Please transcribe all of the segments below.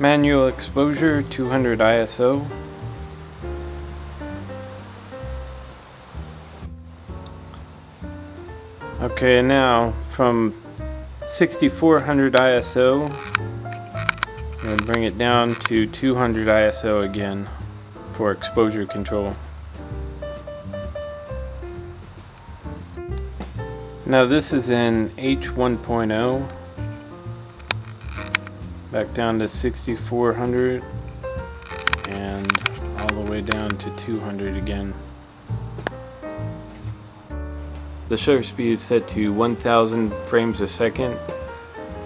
Manual exposure 200 ISO. Okay, now from 6400 ISO, I'm going to bring it down to 200 ISO again for exposure control. Now this is in H1.0 back down to 6400 and all the way down to 200 again. The shutter speed is set to 1000 frames a second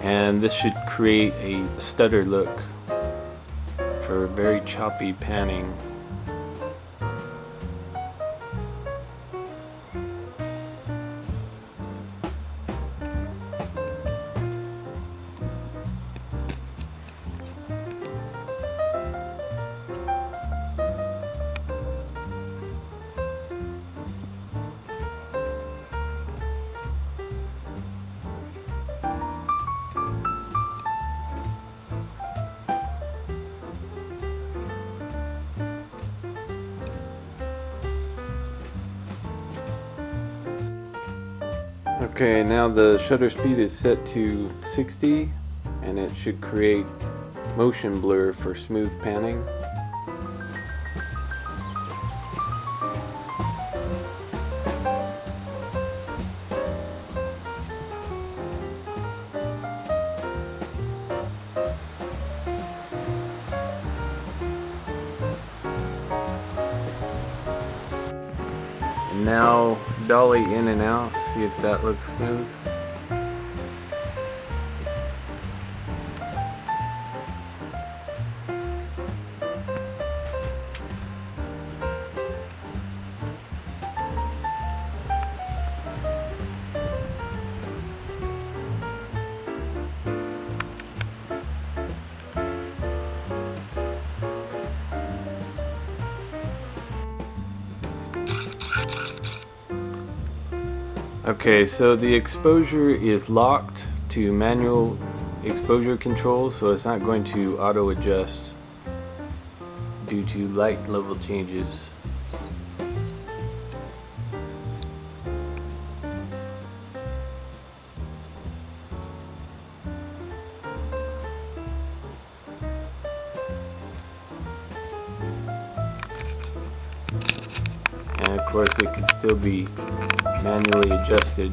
and this should create a stutter look for very choppy panning. Okay, now the shutter speed is set to 60 and it should create motion blur for smooth panning. Now dolly in and out, see if that looks smooth. Okay, so the exposure is locked to manual exposure control, so it's not going to auto adjust due to light level changes. And of course it could still be manually adjusted